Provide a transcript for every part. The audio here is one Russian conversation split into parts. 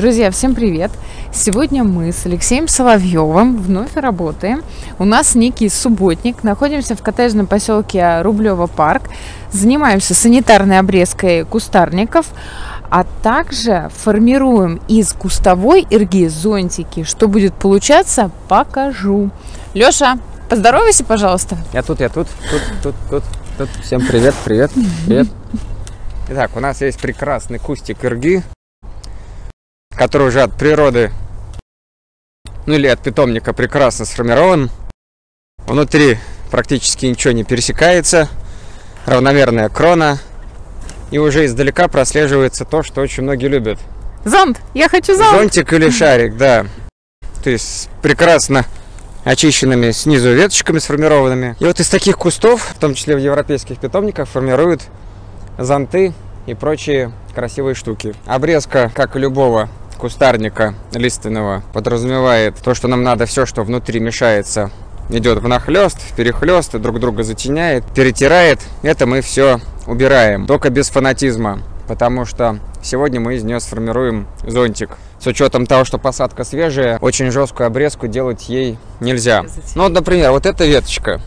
Друзья, всем привет! Сегодня мы с Алексеем Соловьевым вновь работаем. У нас некий субботник. Находимся в коттеджном поселке Рублево парк. Занимаемся санитарной обрезкой кустарников, а также формируем из кустовой ирги зонтики. Что будет получаться, покажу. Леша, поздоровайся, пожалуйста. Я тут, я тут, тут, тут, тут, тут. Всем привет, привет, привет. Итак, у нас есть прекрасный кустик ирги, который уже от природы, ну или от питомника прекрасно сформирован. Внутри практически ничего не пересекается, равномерная крона, и уже издалека прослеживается то, что очень многие любят. Зонт! Я хочу зонт! Зонтик или шарик, да. То есть прекрасно очищенными снизу веточками сформированными. И вот из таких кустов, в том числе в европейских питомниках, формируют зонты и прочие красивые штуки. Обрезка, как и любого кустарника лиственного, подразумевает то, что нам надо все, что внутри мешается, идет в нахлест, в перехлест, друг друга затеняет, перетирает. Это мы все убираем, только без фанатизма, потому что сегодня мы из нее сформируем зонтик. С учетом того, что посадка свежая, очень жесткую обрезку делать ей нельзя. Ну вот, например, вот эта веточка,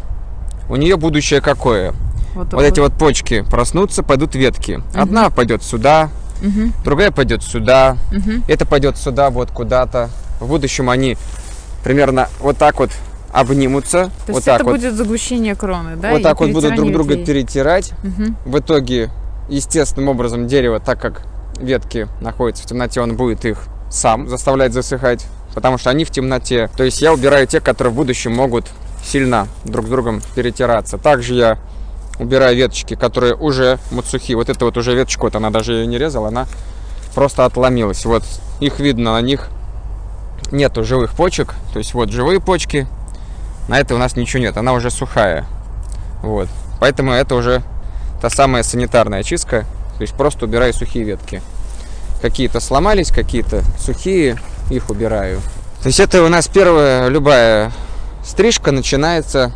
у нее будущее какое? Вот, вот эти вот почки проснутся, пойдут ветки. Угу. Одна пойдет сюда, угу. другая пойдет сюда, угу. это пойдет сюда вот куда-то. В будущем они примерно вот так вот обнимутся. То вот есть так это вот. будет загущение кроны, да? Вот так вот будут друг друга перетирать. Угу. В итоге, естественным образом, дерево, так как ветки находятся в темноте, он будет их сам заставлять засыхать, потому что они в темноте. То есть я убираю те, которые в будущем могут сильно друг с другом перетираться. Также я убираю веточки, которые уже муцухи. Вот эта вот уже веточка, вот она даже ее не резала, она просто отломилась. Вот их видно, на них нету живых почек. То есть вот живые почки, на этой у нас ничего нет, она уже сухая. Вот. Поэтому это уже та самая санитарная чистка. То есть просто убираю сухие ветки. Какие-то сломались, какие-то сухие, их убираю. То есть это у нас первая любая стрижка начинается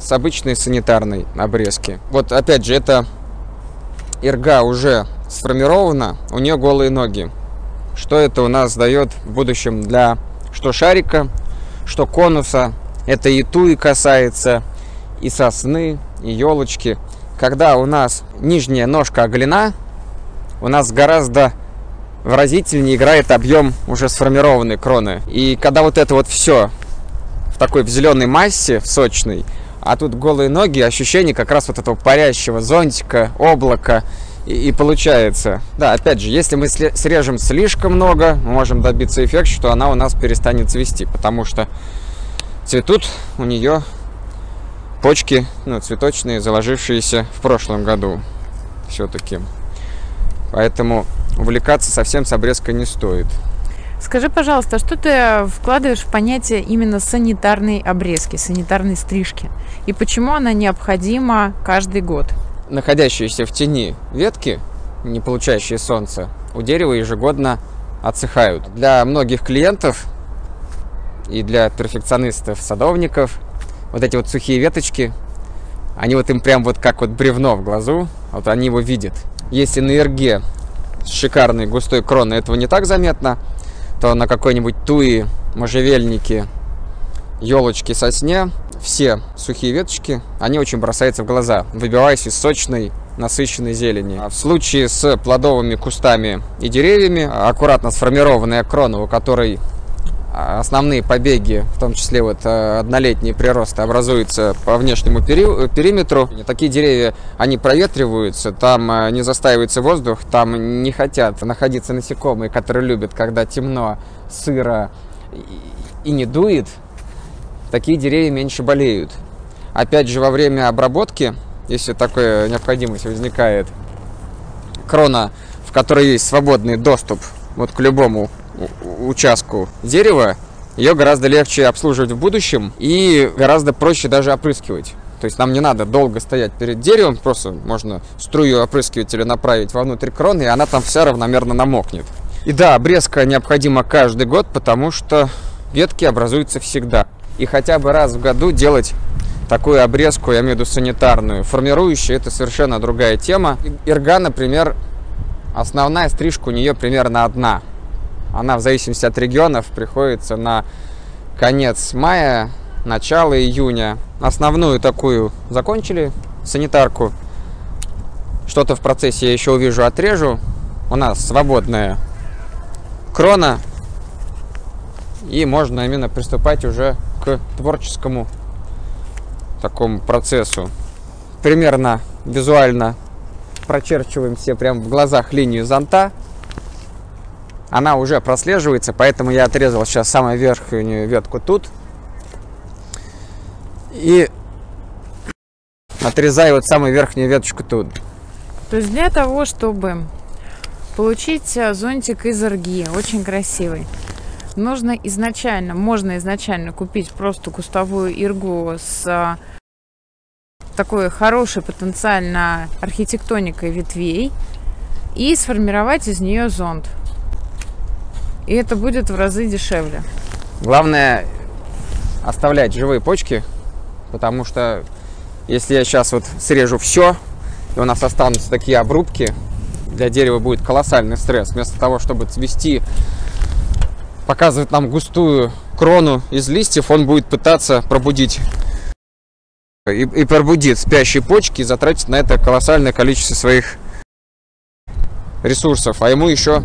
с обычной санитарной обрезки. Вот опять же, это ирга уже сформирована, у нее голые ноги. Что это у нас дает в будущем для что шарика, что конуса. Это и туи касается, и сосны, и елочки. Когда у нас нижняя ножка оголена, у нас гораздо выразительнее играет объем уже сформированной кроны. И когда вот это вот все в такой в зеленой массе, в сочной, а тут голые ноги, ощущение как раз вот этого парящего зонтика, облака, и, и получается. Да, опять же, если мы срежем слишком много, мы можем добиться эффекта, что она у нас перестанет цвести, потому что цветут у нее почки, ну, цветочные, заложившиеся в прошлом году все-таки. Поэтому увлекаться совсем с обрезкой не стоит. Скажи, пожалуйста, что ты вкладываешь в понятие именно санитарной обрезки, санитарной стрижки? И почему она необходима каждый год? Находящиеся в тени ветки, не получающие солнца, у дерева ежегодно отсыхают. Для многих клиентов и для перфекционистов, садовников, вот эти вот сухие веточки, они вот им прям вот как вот бревно в глазу, вот они его видят. Если на эрге с шикарной густой кроной этого не так заметно, то на какой-нибудь туи, можжевельнике, елочке, сосне все сухие веточки, они очень бросаются в глаза, выбиваясь из сочной, насыщенной зелени. А в случае с плодовыми кустами и деревьями, аккуратно сформированная крона, у которой основные побеги, в том числе вот э, однолетние приросты, образуются по внешнему пери периметру. Такие деревья, они проветриваются, там э, не застаивается воздух, там не хотят находиться насекомые, которые любят, когда темно, сыро и не дует. Такие деревья меньше болеют. Опять же, во время обработки, если такая необходимость возникает, крона, в которой есть свободный доступ вот к любому участку дерева, ее гораздо легче обслуживать в будущем и гораздо проще даже опрыскивать. То есть нам не надо долго стоять перед деревом, просто можно струю опрыскивателя направить вовнутрь кроны, и она там вся равномерно намокнет. И да, обрезка необходима каждый год, потому что ветки образуются всегда. И хотя бы раз в году делать такую обрезку, я имею в виду санитарную, формирующую, это совершенно другая тема. Ирга, например, основная стрижка у нее примерно одна – она в зависимости от регионов приходится на конец мая, начало июня. Основную такую закончили, санитарку. Что-то в процессе я еще увижу, отрежу. У нас свободная крона. И можно именно приступать уже к творческому такому процессу. Примерно визуально прочерчиваем все прям в глазах линию зонта. Она уже прослеживается, поэтому я отрезал сейчас самую верхнюю ветку тут. И отрезаю вот самую верхнюю веточку тут. То есть для того, чтобы получить э, зонтик из арги, очень красивый, нужно изначально, можно изначально купить просто кустовую иргу с э, такой хорошей потенциально архитектоникой ветвей и сформировать из нее зонт. И это будет в разы дешевле. Главное оставлять живые почки, потому что если я сейчас вот срежу все, и у нас останутся такие обрубки, для дерева будет колоссальный стресс. Вместо того, чтобы цвести, показывать нам густую крону из листьев, он будет пытаться пробудить и, и пробудит спящие почки и затратит на это колоссальное количество своих ресурсов. А ему еще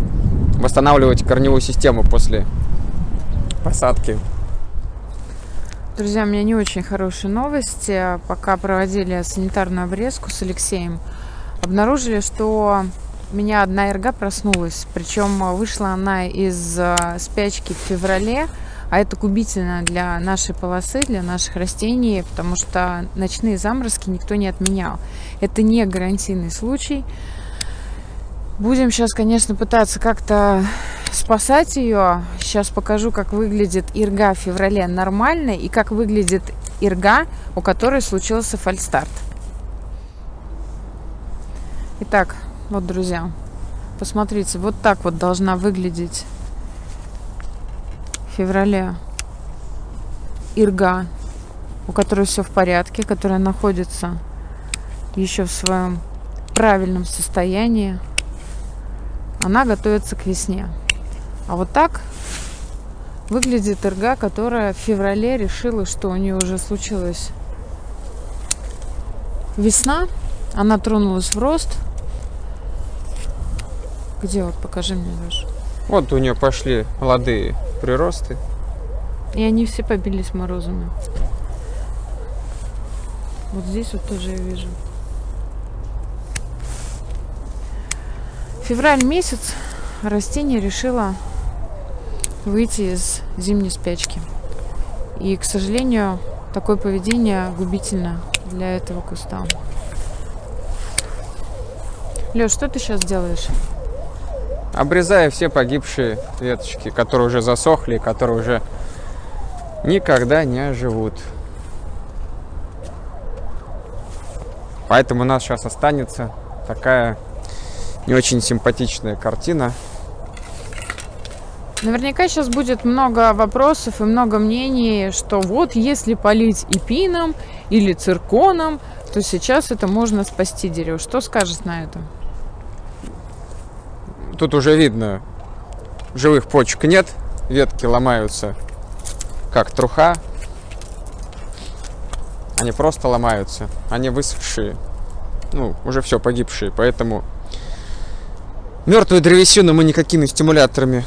восстанавливать корневую систему после посадки. Друзья, у меня не очень хорошие новости. Пока проводили санитарную обрезку с Алексеем, обнаружили, что у меня одна эрга проснулась. Причем вышла она из э, спячки в феврале, а это губительно для нашей полосы, для наших растений, потому что ночные заморозки никто не отменял. Это не гарантийный случай. Будем сейчас, конечно, пытаться как-то спасать ее. Сейчас покажу, как выглядит ирга в феврале нормально и как выглядит ирга, у которой случился фальстарт. Итак, вот, друзья, посмотрите, вот так вот должна выглядеть феврале Ирга, у которой все в порядке, которая находится еще в своем правильном состоянии, она готовится к весне. А вот так выглядит Ирга, которая в феврале решила, что у нее уже случилась весна. Она тронулась в рост. Где вот, покажи мне, Леша. Вот у нее пошли молодые приросты. И они все побились морозами. Вот здесь вот тоже я вижу. Февраль месяц растение решило выйти из зимней спячки. И, к сожалению, такое поведение губительно для этого куста. Леш, что ты сейчас делаешь? обрезая все погибшие веточки, которые уже засохли, которые уже никогда не оживут. Поэтому у нас сейчас останется такая не очень симпатичная картина. Наверняка сейчас будет много вопросов и много мнений, что вот если полить эпином или цирконом, то сейчас это можно спасти дерево. Что скажешь на это? Тут уже видно, живых почек нет, ветки ломаются как труха. Они просто ломаются, они высохшие, ну, уже все погибшие, поэтому мертвую древесину мы никакими стимуляторами,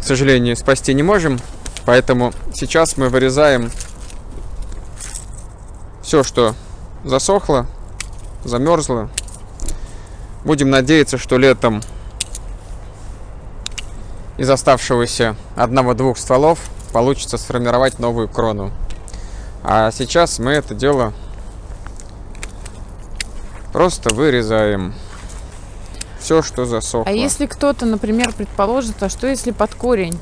к сожалению, спасти не можем, поэтому сейчас мы вырезаем все, что засохло, замерзло. Будем надеяться, что летом из оставшегося одного-двух стволов получится сформировать новую крону. А сейчас мы это дело просто вырезаем все, что засохло. А если кто-то, например, предположит, а что если под корень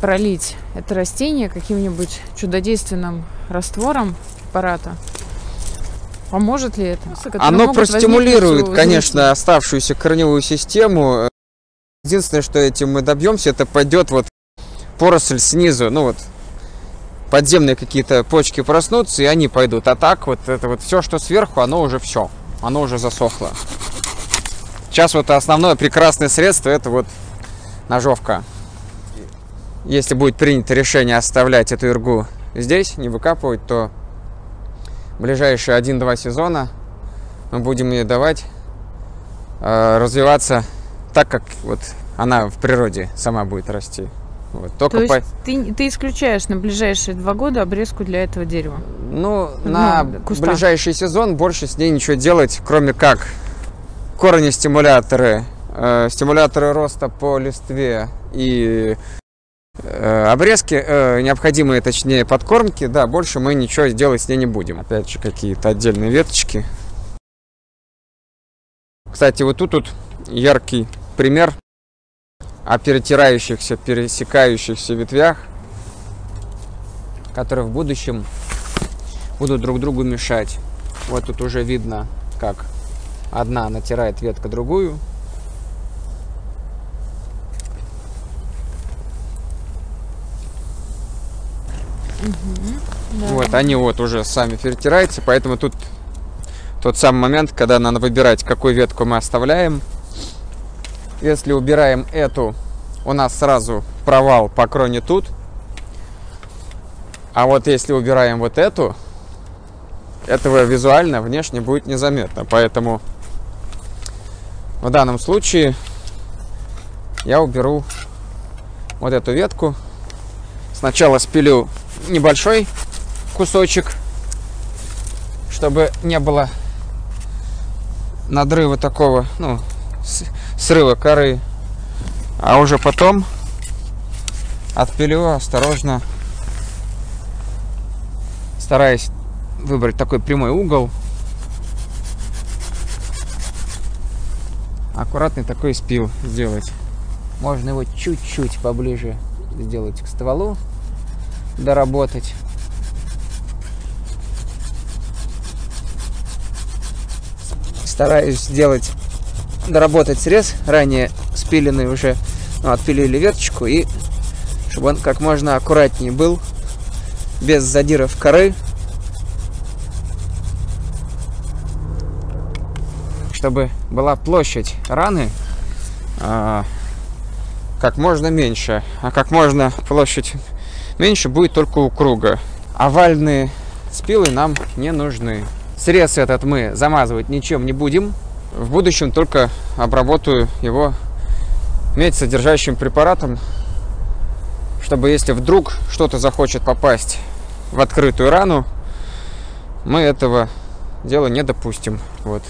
пролить это растение каким-нибудь чудодейственным раствором аппарата? Поможет ли это? Оно простимулирует, конечно, оставшуюся корневую систему Единственное, что этим мы добьемся, это пойдет вот поросль снизу, ну вот подземные какие-то почки проснутся, и они пойдут. А так вот это вот все, что сверху, оно уже все, оно уже засохло. Сейчас вот основное прекрасное средство это вот ножовка. если будет принято решение оставлять эту иргу здесь, не выкапывать, то ближайшие 1-2 сезона мы будем ей давать э, развиваться так, как вот она в природе сама будет расти. Вот, только То есть по... ты, ты исключаешь на ближайшие два года обрезку для этого дерева? Ну, ну на куста. ближайший сезон больше с ней ничего делать, кроме как корни стимуляторы, э, стимуляторы роста по листве и э, обрезки, э, необходимые, точнее, подкормки, да, больше мы ничего делать с ней не будем. Опять же, какие-то отдельные веточки. Кстати, вот тут вот яркий пример о перетирающихся, пересекающихся ветвях, которые в будущем будут друг другу мешать. Вот тут уже видно, как одна натирает ветка другую. Угу, да. Вот они вот уже сами перетираются, поэтому тут тот самый момент, когда надо выбирать, какую ветку мы оставляем если убираем эту, у нас сразу провал по кроне тут. А вот если убираем вот эту, этого визуально внешне будет незаметно. Поэтому в данном случае я уберу вот эту ветку. Сначала спилю небольшой кусочек, чтобы не было надрыва такого, ну, срыва коры. А уже потом отпилю осторожно, стараясь выбрать такой прямой угол. Аккуратный такой спил сделать. Можно его чуть-чуть поближе сделать к стволу, доработать. Стараюсь сделать доработать срез, ранее спиленный уже, ну, отпилили веточку, и чтобы он как можно аккуратнее был, без задиров коры, чтобы была площадь раны а, как можно меньше, а как можно площадь меньше будет только у круга. Овальные спилы нам не нужны. Срез этот мы замазывать ничем не будем, в будущем только обработаю его медь содержащим препаратом, чтобы если вдруг что-то захочет попасть в открытую рану, мы этого дела не допустим. Вот.